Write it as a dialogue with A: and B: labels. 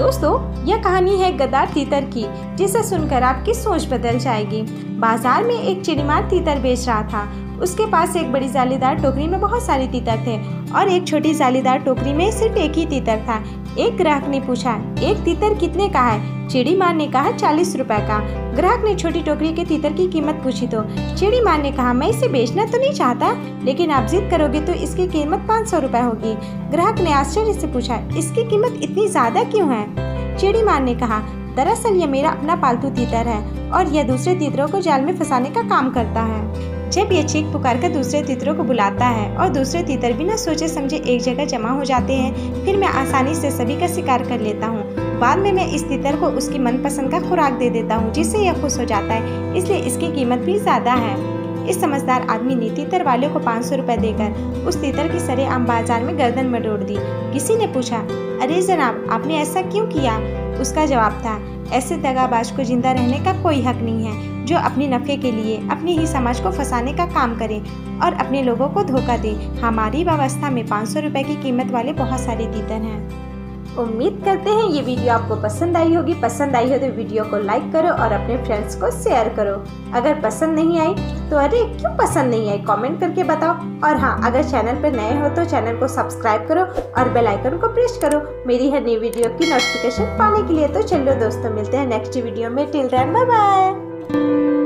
A: दोस्तों, यह कहानी है गद्दार तीतर की, जिसे सुनकर आपकी सोच बदल जाएगी। बाज़ार में एक चिड़ीमार तीतर बेच रहा था। उसके पास एक बड़ी जालीदार टोकरी में बहुत सारे तीतर थे और एक छोटी जालीदार टोकरी में सिर्फ़ एक ही तीतर था। एक ग्राहक ने पूछा, एक तीतर कितने का है? चिड़ी मार ने कहा, चालीस रुपए का। ग्राहक ने छोटी टोकरी के तीतर की कीमत पूछी तो चिड़ी मार ने कहा, मैं इसे बेचना तो नहीं चाहता, लेकिन आप जिद करोगे तो इसकी कीमत पाँच सौ रूपए होगी। ग्राहक ने आश्चर्य से पूछा, इसकी कीमत इतनी ज़्यादा क्यों है? चिड़ी मार ने कहा, दरअसल ये मेरा अपना पालतू तीतर है और यह दूसरे तीतरों को जाल में फंसाने का काम करता है। जब ये चीख पुकार कर दूसरे तितरों को बुलाता है और दूसरे तितर बिना सोचे समझे एक जगह जमा हो जाते हैं, फिर मैं आसानी से सभी का शिकार कर लेता हूँ। बाद में मैं इस तितर को उसकी मनपसंद का खुराक दे देता हूँ, जिससे यह खुश हो जाता है। इसलिए इसकी कीमत भी ज़्यादा है। इस समझदार आदमी ने तीतर वाले को पाँच सौ रुपए देकर उस तीतर की सरे आम बाज़ार में गर्दन में डोड़ दी। किसी ने पूछा, अरे जनाब, आपने ऐसा क्यों किया? उसका जवाब था, ऐसे दगाबाज को ज़िंदा रहने का कोई हक नहीं है, जो अपने नफ़े के लिए, अपनी ही समाज को फंसाने का काम करे और अपने लोगों को धोखा दे। हमारी व्यवस्था में पाँच सौ रुपये की कीमत वाले बहुत सारे तीतर हैं। उम्मीद करते हैं ये वीडियो आपको पसंद आई होगी। पसंद आई हो तो वीडियो को लाइक करो और अपने फ्रेंड्स को शेयर करो। अगर पसंद नहीं आई तो अरे क्यों पसंद नहीं आई? कमेंट करके बताओ। और हाँ अगर चैनल पर नए हो तो चैनल को सब्सक्राइब करो और बेल आइकन को प्रेस करो। मेरी हर नई वीडियो की नोटिफिकेशन पाने के लिए तो चलो दोस्तों, मिलते हैं नेक्स्ट वीडियो में। Till then bye bye